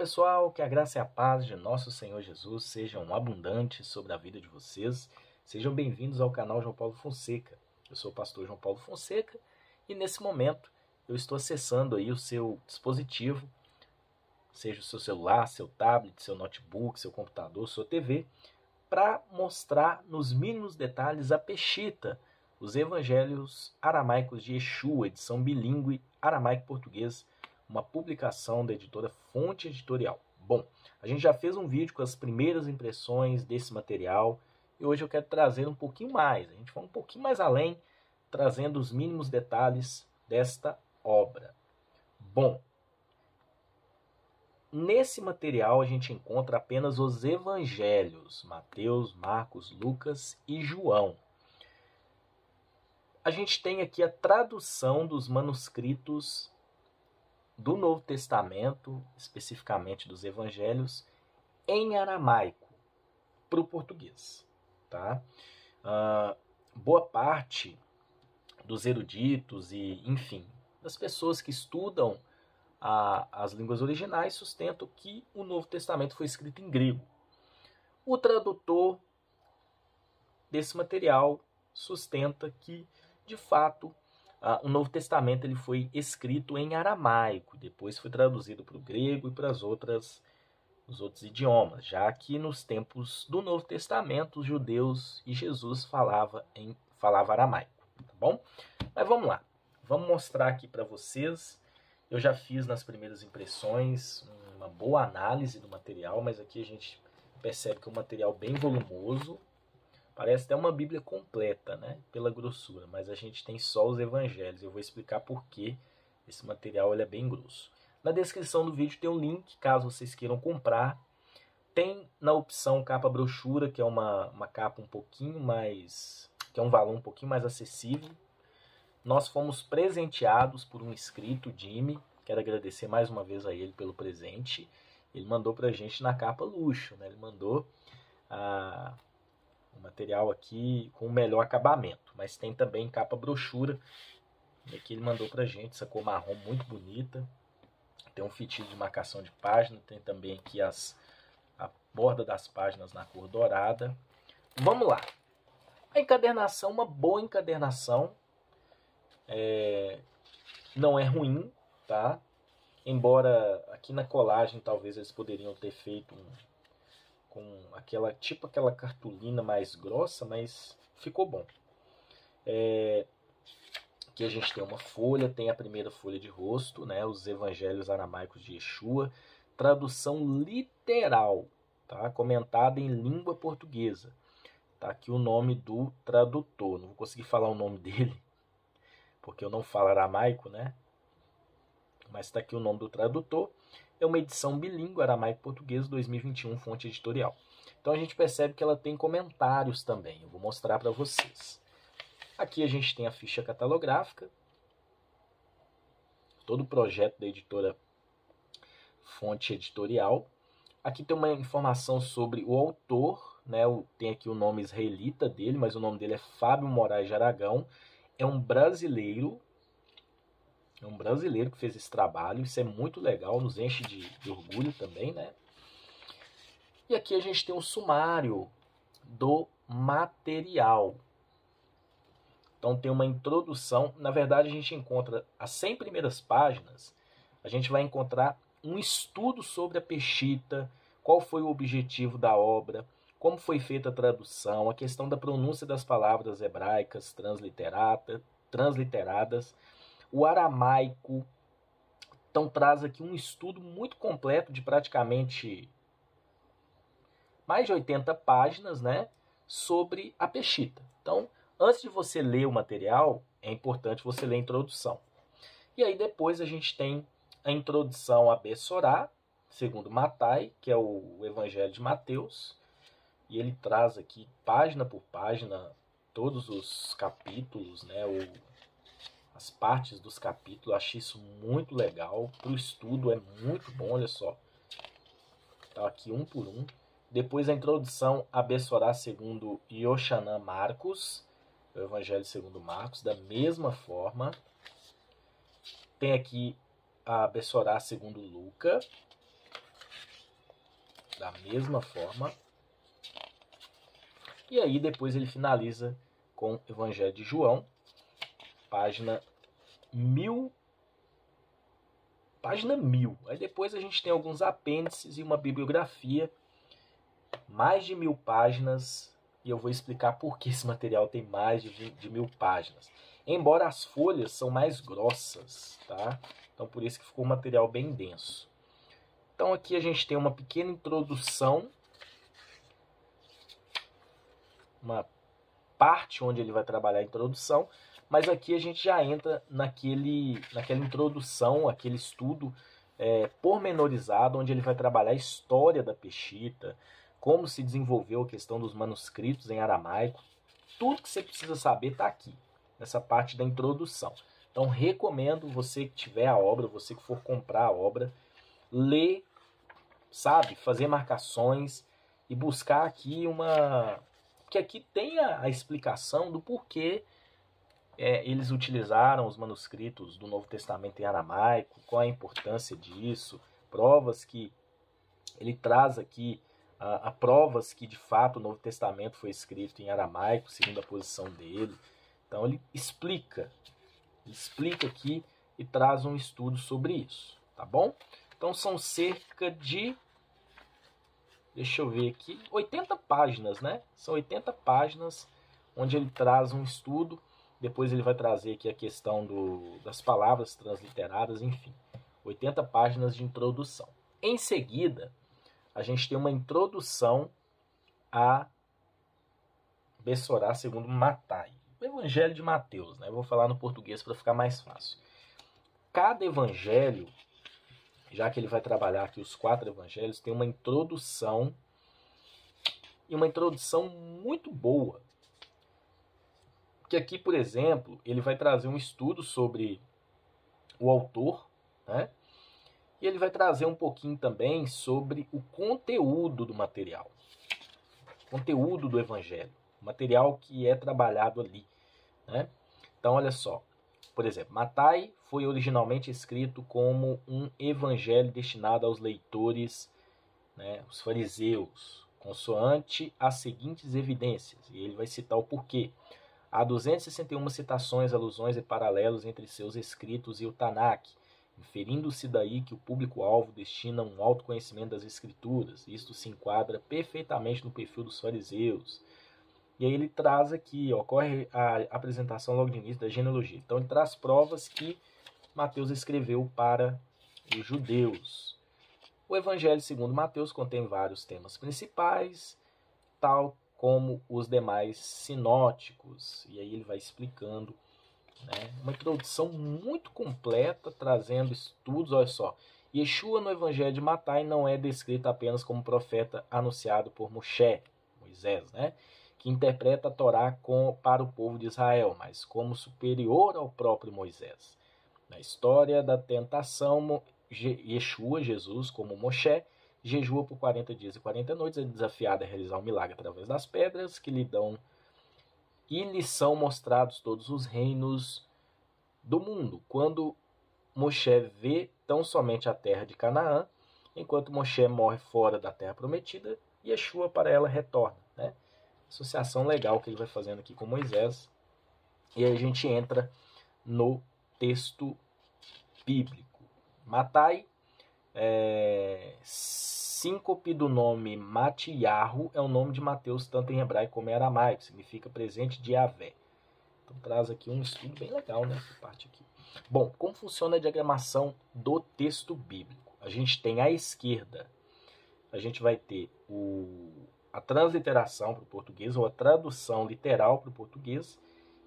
pessoal, que a graça e a paz de nosso Senhor Jesus sejam abundantes sobre a vida de vocês. Sejam bem-vindos ao canal João Paulo Fonseca. Eu sou o pastor João Paulo Fonseca e nesse momento eu estou acessando aí o seu dispositivo, seja o seu celular, seu tablet, seu notebook, seu computador, sua TV, para mostrar nos mínimos detalhes a Peshita, os evangelhos aramaicos de Yeshua, edição bilíngue aramaico-português uma publicação da editora Fonte Editorial. Bom, a gente já fez um vídeo com as primeiras impressões desse material e hoje eu quero trazer um pouquinho mais. A gente vai um pouquinho mais além, trazendo os mínimos detalhes desta obra. Bom, nesse material a gente encontra apenas os evangelhos: Mateus, Marcos, Lucas e João. A gente tem aqui a tradução dos manuscritos do Novo Testamento, especificamente dos Evangelhos, em aramaico para o português. Tá? Uh, boa parte dos eruditos e, enfim, das pessoas que estudam a, as línguas originais sustentam que o Novo Testamento foi escrito em grego. O tradutor desse material sustenta que, de fato, o Novo Testamento ele foi escrito em aramaico, depois foi traduzido para o grego e para as outras os outros idiomas, já que nos tempos do Novo Testamento os judeus e Jesus falava em falava aramaico, tá bom? Mas vamos lá. Vamos mostrar aqui para vocês. Eu já fiz nas primeiras impressões uma boa análise do material, mas aqui a gente percebe que é um material bem volumoso, Parece até uma Bíblia completa, né? Pela grossura, mas a gente tem só os evangelhos. Eu vou explicar por que esse material ele é bem grosso. Na descrição do vídeo tem um link, caso vocês queiram comprar. Tem na opção capa brochura, que é uma, uma capa um pouquinho mais. que é um valor um pouquinho mais acessível. Nós fomos presenteados por um inscrito, Jimmy. Quero agradecer mais uma vez a ele pelo presente. Ele mandou pra gente na capa luxo, né? Ele mandou a o material aqui com o melhor acabamento, mas tem também capa brochura. E aqui ele mandou pra gente essa cor marrom muito bonita. Tem um fitilho de marcação de página, tem também aqui as a borda das páginas na cor dourada. Vamos lá. A encadernação, uma boa encadernação. É, não é ruim, tá? Embora aqui na colagem talvez eles poderiam ter feito um, com aquela tipo aquela cartolina mais grossa, mas ficou bom. É, aqui a gente tem uma folha, tem a primeira folha de rosto, né, os evangelhos aramaicos de Yeshua, tradução literal, tá, comentada em língua portuguesa. Tá aqui o nome do tradutor, não vou conseguir falar o nome dele, porque eu não falo aramaico, né? Mas está aqui o nome do tradutor é uma edição bilíngue aramaico-português 2021, fonte editorial. Então a gente percebe que ela tem comentários também. Eu vou mostrar para vocês. Aqui a gente tem a ficha catalográfica, todo o projeto da editora Fonte Editorial. Aqui tem uma informação sobre o autor, né? tem aqui o nome israelita dele, mas o nome dele é Fábio Moraes de Aragão. É um brasileiro é um brasileiro que fez esse trabalho, isso é muito legal, nos enche de, de orgulho também, né? E aqui a gente tem um sumário do material. Então tem uma introdução, na verdade a gente encontra as 100 primeiras páginas, a gente vai encontrar um estudo sobre a Peshita, qual foi o objetivo da obra, como foi feita a tradução, a questão da pronúncia das palavras hebraicas transliterata, transliteradas, o aramaico. Então traz aqui um estudo muito completo de praticamente mais de 80 páginas, né, sobre a peshita. Então, antes de você ler o material, é importante você ler a introdução. E aí depois a gente tem a introdução a Bessorá, segundo Matai, que é o Evangelho de Mateus, e ele traz aqui página por página todos os capítulos, né, o as partes dos capítulos. Achei isso muito legal. Para o estudo é muito bom, olha só. Tá aqui um por um. Depois a introdução a Bessorá segundo Yoshanan Marcos, o Evangelho segundo Marcos, da mesma forma. Tem aqui a Bessorá segundo Luca. da mesma forma. E aí depois ele finaliza com o Evangelho de João, página mil. Página mil. Aí depois a gente tem alguns apêndices e uma bibliografia, mais de mil páginas, e eu vou explicar por que esse material tem mais de, de mil páginas. Embora as folhas são mais grossas, tá? Então por isso que ficou um material bem denso. Então aqui a gente tem uma pequena introdução, uma parte onde ele vai trabalhar a introdução, mas aqui a gente já entra naquele, naquela introdução, aquele estudo é, pormenorizado, onde ele vai trabalhar a história da Peshita, como se desenvolveu a questão dos manuscritos em aramaico. Tudo que você precisa saber está aqui, nessa parte da introdução. Então, recomendo você que tiver a obra, você que for comprar a obra, ler, sabe, fazer marcações e buscar aqui uma. Que aqui tem a explicação do porquê é, eles utilizaram os manuscritos do Novo Testamento em aramaico, qual a importância disso, provas que ele traz aqui, a, a, provas que de fato o Novo Testamento foi escrito em aramaico, segundo a posição dele. Então ele explica, ele explica aqui e traz um estudo sobre isso, tá bom? Então são cerca de deixa eu ver aqui, 80 páginas, né? São 80 páginas onde ele traz um estudo depois ele vai trazer aqui a questão do, das palavras transliteradas, enfim. 80 páginas de introdução. Em seguida, a gente tem uma introdução a Bessorá segundo Matai. O Evangelho de Mateus, né? Eu vou falar no português para ficar mais fácil. Cada evangelho, já que ele vai trabalhar aqui os quatro evangelhos, tem uma introdução e uma introdução muito boa que aqui, por exemplo, ele vai trazer um estudo sobre o autor, né? E ele vai trazer um pouquinho também sobre o conteúdo do material, conteúdo do evangelho, material que é trabalhado ali, né? Então, olha só, por exemplo, Matai foi originalmente escrito como um evangelho destinado aos leitores, né, os fariseus, consoante as seguintes evidências. E ele vai citar o porquê. Há 261 citações, alusões e paralelos entre seus escritos e o Tanakh, inferindo-se daí que o público-alvo destina um alto conhecimento das escrituras. Isto se enquadra perfeitamente no perfil dos fariseus. E aí ele traz aqui, ocorre a apresentação logo de início da genealogia. Então ele traz provas que Mateus escreveu para os judeus. O Evangelho segundo Mateus contém vários temas principais, tal como os demais sinóticos. E aí ele vai explicando. Né? Uma introdução muito completa, trazendo estudos. Olha só. Yeshua no Evangelho de Matai não é descrito apenas como profeta anunciado por Moshe, Moisés, né? que interpreta a Torá com, para o povo de Israel, mas como superior ao próprio Moisés. Na história da tentação, Yeshua, Jesus, como Moshe, jejua por 40 dias e 40 noites, é desafiado a realizar um milagre através das pedras que lhe dão e lhe são mostrados todos os reinos do mundo. Quando Moshe vê tão somente a terra de Canaã, enquanto Moshe morre fora da terra prometida, Yeshua para ela retorna. Né? Associação legal que ele vai fazendo aqui com Moisés. E aí a gente entra no texto bíblico. Matai é, síncope do nome Matiarro é o nome de Mateus tanto em hebraico como em aramaico, significa presente de Yahvé. Então traz aqui um estudo bem legal nessa parte aqui. Bom, como funciona a diagramação do texto bíblico? A gente tem à esquerda, a gente vai ter o, a transliteração para o português ou a tradução literal para o português,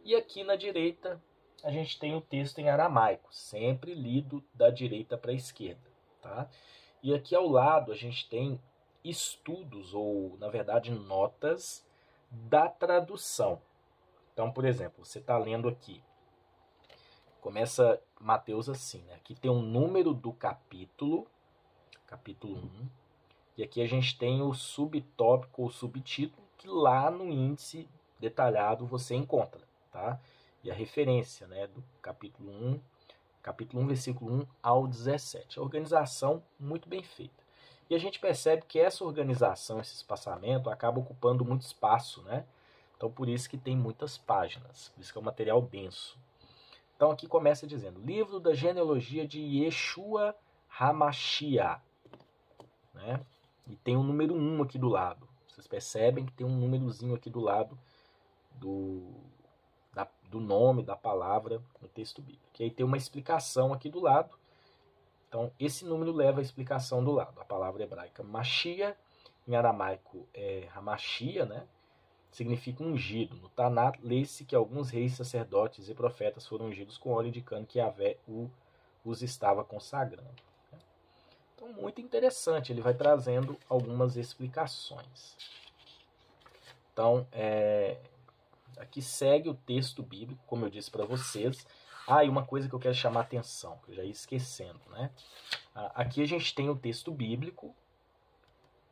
e aqui na direita a gente tem o texto em aramaico, sempre lido da direita para a esquerda. Tá? E aqui ao lado a gente tem estudos, ou na verdade notas, da tradução. Então, por exemplo, você está lendo aqui, começa Mateus assim, né? aqui tem um número do capítulo, capítulo 1, e aqui a gente tem o subtópico ou subtítulo, que lá no índice detalhado você encontra, tá? E a referência, né, do capítulo 1 capítulo 1, versículo 1 ao 17. A organização muito bem feita. E a gente percebe que essa organização, esse espaçamento, acaba ocupando muito espaço, né? Então, por isso que tem muitas páginas, por isso que é um material denso. Então, aqui começa dizendo: Livro da genealogia de Yeshua Hamashia. Né? E tem um número 1 aqui do lado. Vocês percebem que tem um númerozinho aqui do lado do, do nome da palavra no texto bíblico. E aí tem uma explicação aqui do lado. Então, esse número leva a explicação do lado. A palavra hebraica Mashia, em aramaico é Hamashia, né? significa ungido. No Tanat, lê-se que alguns reis, sacerdotes e profetas foram ungidos com óleo, indicando que Yahvé os estava consagrando. Então, muito interessante, ele vai trazendo algumas explicações. Então, é, aqui segue o texto bíblico, como eu disse para vocês. Ah, e uma coisa que eu quero chamar a atenção, que eu já ia esquecendo, né? Aqui a gente tem o texto bíblico.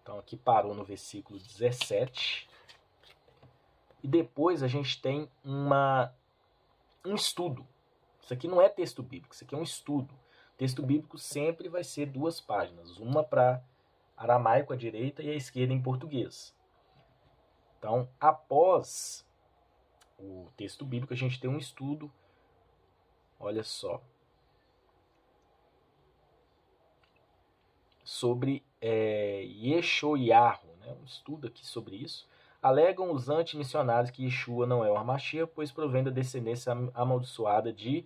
Então, aqui parou no versículo 17. E depois a gente tem uma, um estudo. Isso aqui não é texto bíblico, isso aqui é um estudo. O texto bíblico sempre vai ser duas páginas, uma para aramaico à direita e à esquerda em português. Então, após o texto bíblico, a gente tem um estudo. Olha só. Sobre é, Yeshoyahu, né? um estudo aqui sobre isso. Alegam os antimissionários que Yeshua não é o Armachia, pois provém da descendência amaldiçoada de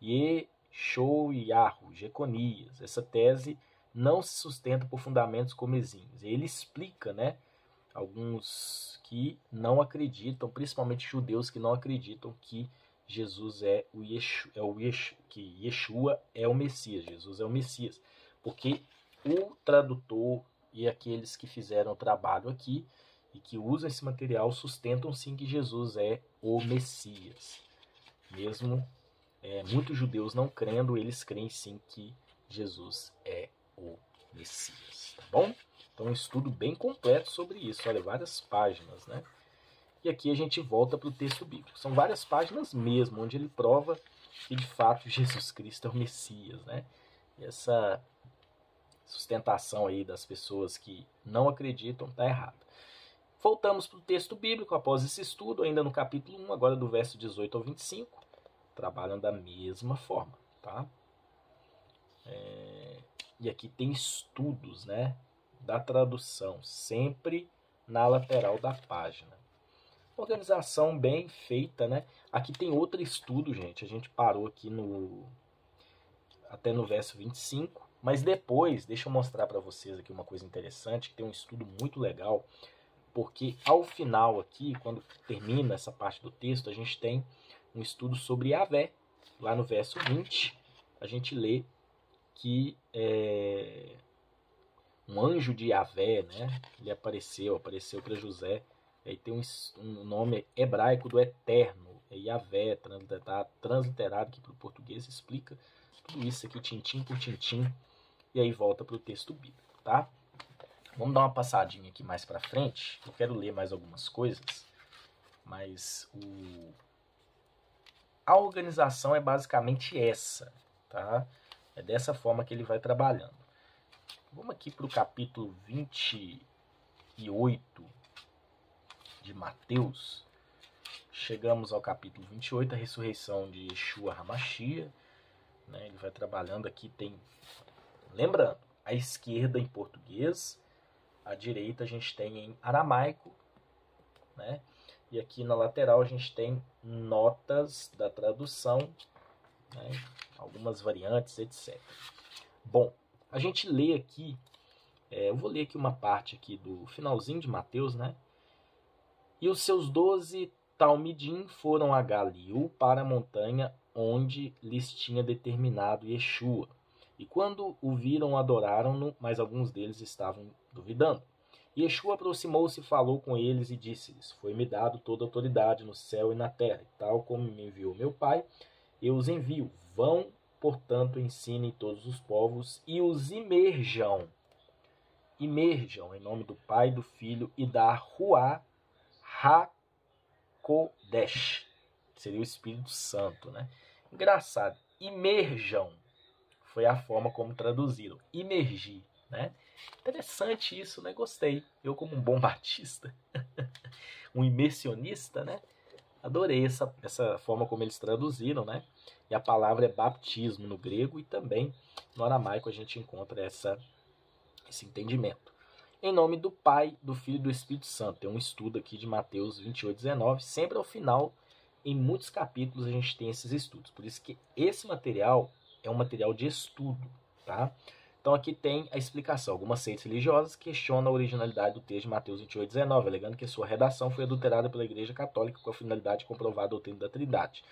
Yeshoyahu, Jeconias. Essa tese não se sustenta por fundamentos comezinhos. Ele explica, né, alguns que não acreditam, principalmente judeus que não acreditam que Jesus é o Yeshua, é o Yeshua, que Yeshua é o Messias, Jesus é o Messias, porque o tradutor e aqueles que fizeram o trabalho aqui e que usam esse material sustentam sim que Jesus é o Messias. Mesmo é, muitos judeus não crendo, eles creem sim que Jesus é o Messias. Tá bom? Então, um estudo bem completo sobre isso. Olha, várias páginas, né? E aqui a gente volta para o texto bíblico. São várias páginas mesmo, onde ele prova que de fato Jesus Cristo é o Messias, né? E essa sustentação aí das pessoas que não acreditam está errada. Voltamos para o texto bíblico após esse estudo, ainda no capítulo 1, agora do verso 18 ao 25. Trabalham da mesma forma, tá? É... E aqui tem estudos, né? Da tradução, sempre na lateral da página. Organização bem feita, né? Aqui tem outro estudo, gente. A gente parou aqui no até no verso 25, mas depois, deixa eu mostrar para vocês aqui uma coisa interessante, que tem um estudo muito legal porque ao final aqui, quando termina essa parte do texto, a gente tem um estudo sobre Yahvé. Lá no verso 20, a gente lê que é, um anjo de Yahvé, né, ele apareceu, apareceu para José, aí tem um, um, nome hebraico do Eterno, é Yahvé, transliterado, transliterado aqui para o português, explica tudo isso aqui, tintim por tintim, e aí volta para o texto bíblico, tá? Vamos dar uma passadinha aqui mais para frente. Eu quero ler mais algumas coisas, mas o... a organização é basicamente essa, tá? É dessa forma que ele vai trabalhando. Vamos aqui para o capítulo 28 de Mateus. Chegamos ao capítulo 28, a ressurreição de Yeshua Hamashia. Né? Ele vai trabalhando aqui, tem... Lembrando, à esquerda em português, à direita a gente tem em aramaico, né? E aqui na lateral a gente tem notas da tradução, né? algumas variantes, etc. Bom, a gente lê aqui, é, eu vou ler aqui uma parte aqui do finalzinho de Mateus, né? E os seus doze Talmidim foram a Galil para a montanha onde lhes tinha determinado Yeshua. E quando o viram, adoraram-no, mas alguns deles estavam duvidando. Yeshua aproximou-se, falou com eles e disse-lhes: Foi-me dado toda autoridade no céu e na terra, e tal como me enviou meu Pai, eu os envio. Vão, portanto, ensinem todos os povos e os imerjam. Imerjam em nome do Pai, do Filho e da Ruá HaKodesh. Seria o Espírito Santo, né? Engraçado. Imerjam foi a forma como traduziram. Imergir, né? Interessante isso, né? Gostei. Eu, como um bom batista, um imersionista, né? Adorei essa, essa forma como eles traduziram, né? E a palavra é baptismo no grego e também no aramaico a gente encontra essa, esse entendimento. Em nome do Pai, do Filho e do Espírito Santo. Tem um estudo aqui de Mateus 28, 19. Sempre ao final, em muitos capítulos, a gente tem esses estudos. Por isso que esse material é um material de estudo, tá? Então aqui tem a explicação. Algumas seitas religiosas questionam a originalidade do texto de Mateus 28, 19, alegando que sua redação foi adulterada pela Igreja Católica com a finalidade de comprovar a doutrina da Trindade.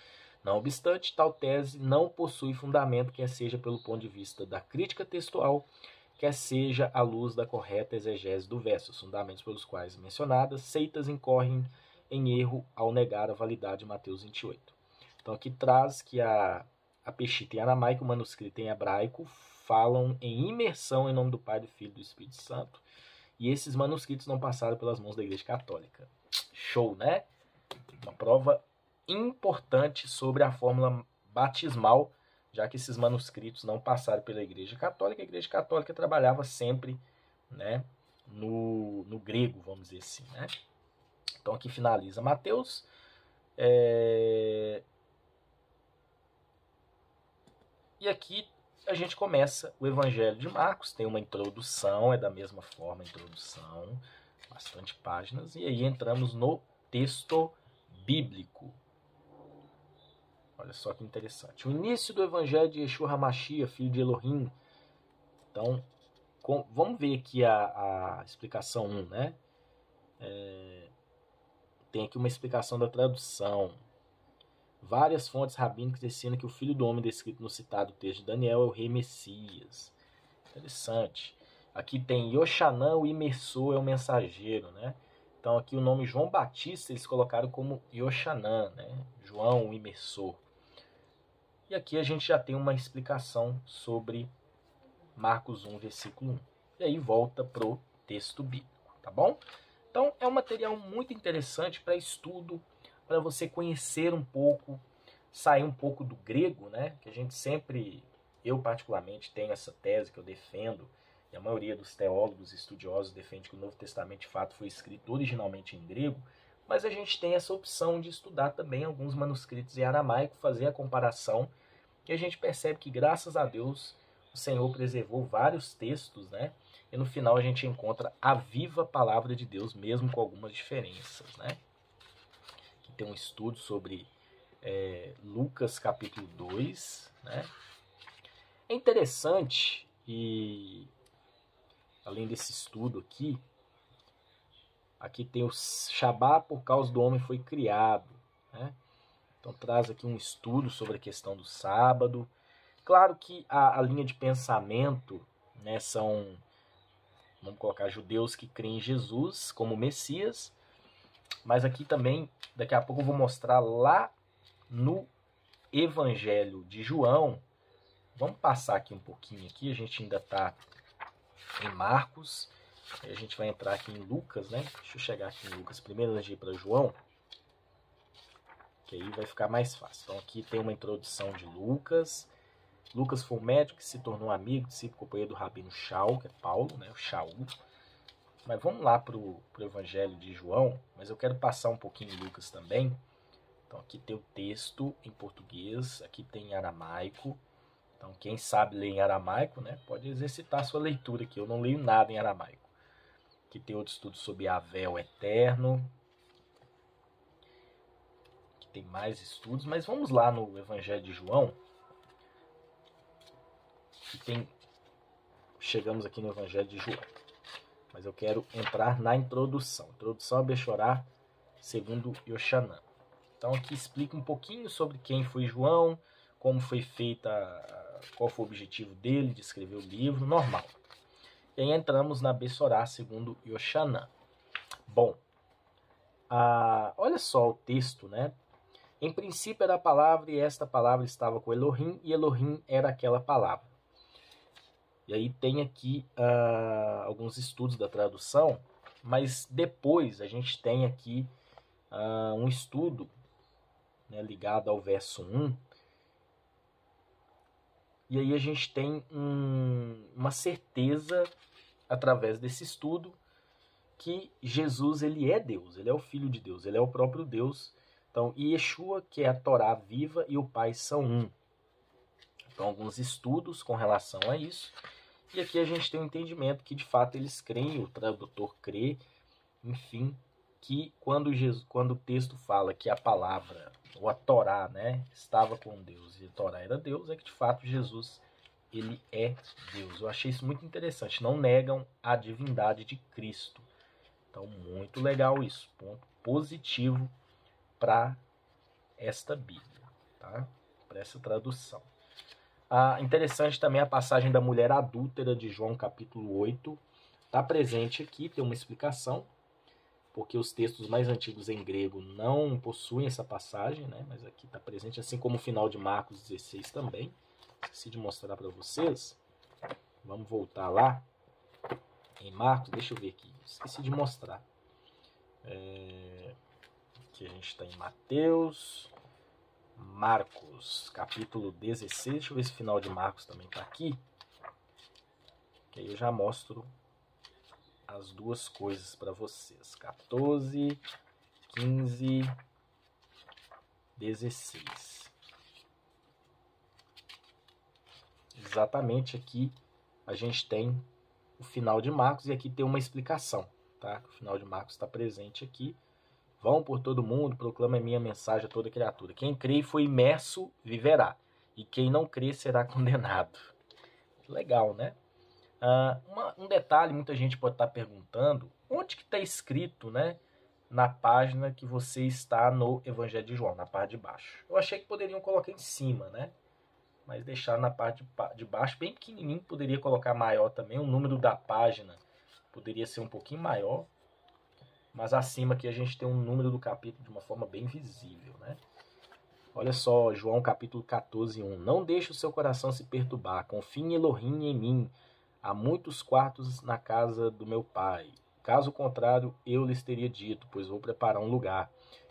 Não obstante, tal tese não possui fundamento, quer seja pelo ponto de vista da crítica textual, quer seja à luz da correta exegese do verso, os fundamentos pelos quais mencionadas seitas incorrem em erro ao negar a validade de Mateus 28. Então aqui traz que a, a Peshita em aramaico, o manuscrito em hebraico, falam em imersão em nome do Pai, do Filho e do Espírito Santo. E esses manuscritos não passaram pelas mãos da Igreja Católica. Show, né? Uma prova importante sobre a fórmula batismal, já que esses manuscritos não passaram pela Igreja Católica. A Igreja Católica trabalhava sempre né, no, no grego, vamos dizer assim. Né? Então aqui finaliza Mateus. É... E aqui a gente começa o Evangelho de Marcos, tem uma introdução, é da mesma forma a introdução, bastante páginas, e aí entramos no texto bíblico. Olha só que interessante. O início do Evangelho de Yeshua HaMashiach, filho de Elohim. Então, com, vamos ver aqui a, a explicação 1, né? É, tem aqui uma explicação da tradução. Várias fontes rabínicas ensinam que o filho do homem descrito no citado texto de Daniel é o rei Messias. Interessante. Aqui tem Yoshanã, o imersor, é o mensageiro, né? Então aqui o nome João Batista eles colocaram como Yoshanã, né? João, o imersor. E aqui a gente já tem uma explicação sobre Marcos 1, versículo 1. E aí volta pro texto bíblico, tá bom? Então é um material muito interessante para estudo para você conhecer um pouco, sair um pouco do grego, né? Que a gente sempre, eu particularmente, tenho essa tese que eu defendo, e a maioria dos teólogos estudiosos defende que o Novo Testamento de fato foi escrito originalmente em grego, mas a gente tem essa opção de estudar também alguns manuscritos em aramaico, fazer a comparação, e a gente percebe que, graças a Deus, o Senhor preservou vários textos, né? E no final a gente encontra a viva palavra de Deus, mesmo com algumas diferenças, né? Tem um estudo sobre é, Lucas capítulo 2. Né? É interessante e além desse estudo aqui, aqui tem o Shabá por causa do homem foi criado. Né? Então traz aqui um estudo sobre a questão do sábado. Claro que a, a linha de pensamento né, são, vamos colocar, judeus que creem em Jesus como Messias, mas aqui também, daqui a pouco eu vou mostrar lá no Evangelho de João. Vamos passar aqui um pouquinho aqui, a gente ainda está em Marcos. A gente vai entrar aqui em Lucas, né? Deixa eu chegar aqui em Lucas primeiro antes de ir para João. Que aí vai ficar mais fácil. Então aqui tem uma introdução de Lucas. Lucas foi um médico que se tornou amigo, discípulo companheiro do Rabino Shaul, que é Paulo, né? O Shaul. Mas vamos lá para o Evangelho de João, mas eu quero passar um pouquinho em Lucas também. Então aqui tem o texto em português, aqui tem em aramaico. Então quem sabe ler em aramaico, né, pode exercitar a sua leitura aqui. Eu não leio nada em aramaico. Aqui tem outro estudo sobre Avel eterno. Aqui tem mais estudos, mas vamos lá no Evangelho de João. Que tem chegamos aqui no Evangelho de João mas eu quero entrar na introdução. Introdução a Bechorá, segundo Yoshanan. Então aqui explica um pouquinho sobre quem foi João, como foi feita, qual foi o objetivo dele de escrever o livro, normal. E aí entramos na Bessorá, segundo Yoshanan. Bom, ah, olha só o texto, né? Em princípio era a palavra e esta palavra estava com Elohim e Elohim era aquela palavra. E aí tem aqui uh, alguns estudos da tradução, mas depois a gente tem aqui uh, um estudo né, ligado ao verso 1. E aí a gente tem um, uma certeza através desse estudo, que Jesus ele é Deus, ele é o Filho de Deus, ele é o próprio Deus. Então, Yeshua, que é a Torá viva, e o Pai são um. Então, alguns estudos com relação a isso. E aqui a gente tem um entendimento que de fato eles creem, o tradutor crê, enfim, que quando, Jesus, quando o texto fala que a palavra, ou a Torá, né, estava com Deus e a Torá era Deus, é que de fato Jesus ele é Deus. Eu achei isso muito interessante. Não negam a divindade de Cristo. Então, muito legal isso. Ponto positivo para esta Bíblia, tá? Para essa tradução. Ah, interessante também a passagem da mulher adúltera de João capítulo 8. Está presente aqui, tem uma explicação, porque os textos mais antigos em grego não possuem essa passagem, né? mas aqui está presente, assim como o final de Marcos 16 também. Esqueci de mostrar para vocês. Vamos voltar lá em Marcos, deixa eu ver aqui, esqueci de mostrar. É... Aqui a gente está em Mateus, Marcos, capítulo 16. Deixa eu ver se o final de Marcos também está aqui. Que aí eu já mostro as duas coisas para vocês. 14, 15, 16. Exatamente aqui a gente tem o final de Marcos e aqui tem uma explicação, tá? O final de Marcos está presente aqui. Vão por todo mundo, proclama minha mensagem a toda criatura. Quem crê e foi imerso, viverá. E quem não crê será condenado. Legal, né? Uh, uma, um detalhe, muita gente pode estar perguntando, onde que está escrito, né? Na página que você está no Evangelho de João, na parte de baixo. Eu achei que poderiam colocar em cima, né? Mas deixar na parte de baixo, bem pequenininho, poderia colocar maior também. O número da página poderia ser um pouquinho maior mas acima aqui a gente tem um número do capítulo de uma forma bem visível, né? Olha só, João capítulo 14, 1. Não deixe o seu coração se perturbar, confie em Elohim em mim. Há muitos quartos na casa do meu pai. Caso contrário, eu lhes teria dito, pois vou preparar um lugar.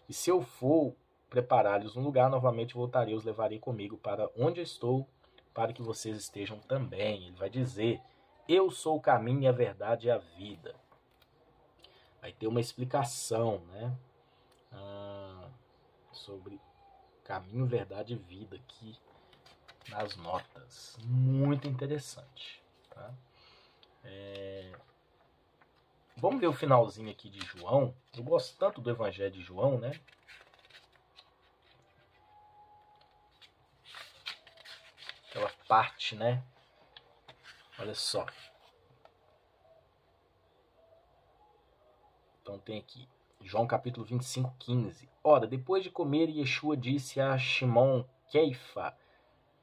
E se eu for preparar-lhes um lugar, novamente voltarei, os levarei comigo para onde estou, para que vocês estejam também. Ele vai dizer: Eu sou o caminho, a verdade e a vida vai ter uma explicação, né? Ah, sobre caminho, verdade e vida aqui nas notas. Muito interessante, tá? É... Vamos ver o finalzinho aqui de João. Eu gosto tanto do Evangelho de João, né? Aquela parte, né? Olha só. Então tem aqui, João capítulo 25, 15. Ora, depois de comer, Yeshua disse a Shimon Keifa,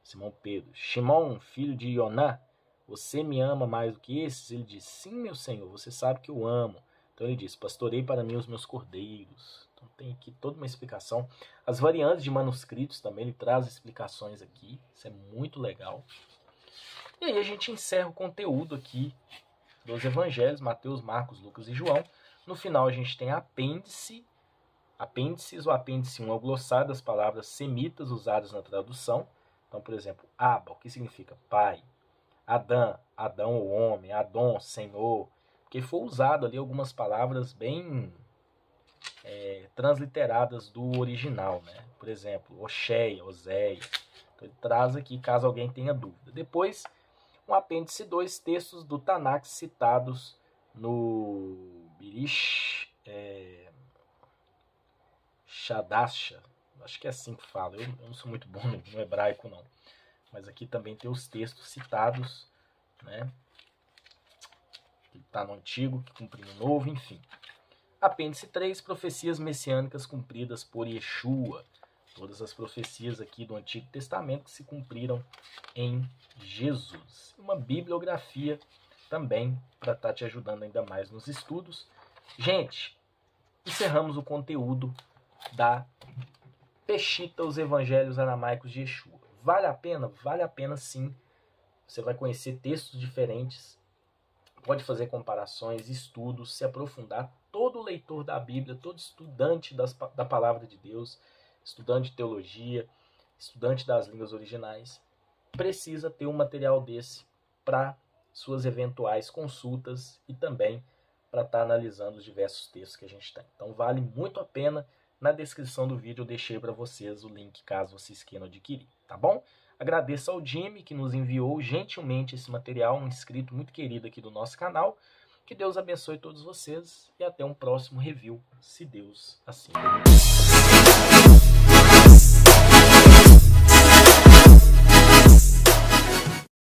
Simão Pedro, Shimon, filho de Ioná, você me ama mais do que esses? Ele disse, sim, meu senhor, você sabe que eu amo. Então ele disse, pastorei para mim os meus cordeiros. Então tem aqui toda uma explicação. As variantes de manuscritos também, ele traz explicações aqui. Isso é muito legal. E aí a gente encerra o conteúdo aqui dos evangelhos, Mateus, Marcos, Lucas e João. No final a gente tem apêndice, apêndices, o apêndice 1 é o glossário das palavras semitas usadas na tradução. Então, por exemplo, Abba, o que significa pai? Adão, Adão o homem, Adon, Senhor, porque foi usado ali algumas palavras bem é, transliteradas do original, né? Por exemplo, Oxéia, Oséia. Então ele traz aqui caso alguém tenha dúvida. Depois, um apêndice 2, textos do Tanakh citados no Birish é, Shadasha, acho que é assim que fala, eu, eu não sou muito bom no, hebraico não, mas aqui também tem os textos citados, né, que está no Antigo, que cumpre no Novo, enfim. Apêndice 3, profecias messiânicas cumpridas por Yeshua. Todas as profecias aqui do Antigo Testamento que se cumpriram em Jesus. Uma bibliografia também para estar tá te ajudando ainda mais nos estudos. Gente, encerramos o conteúdo da Peshita, os Evangelhos Aramaicos de Yeshua. Vale a pena? Vale a pena sim. Você vai conhecer textos diferentes, pode fazer comparações, estudos, se aprofundar. Todo leitor da Bíblia, todo estudante das, da palavra de Deus, estudante de teologia, estudante das línguas originais, precisa ter um material desse para suas eventuais consultas e também para estar tá analisando os diversos textos que a gente tem. Então vale muito a pena. Na descrição do vídeo eu deixei para vocês o link caso vocês queiram adquirir, tá bom? Agradeço ao Jimmy que nos enviou gentilmente esse material, um inscrito muito querido aqui do nosso canal. Que Deus abençoe todos vocês e até um próximo review, se Deus assim.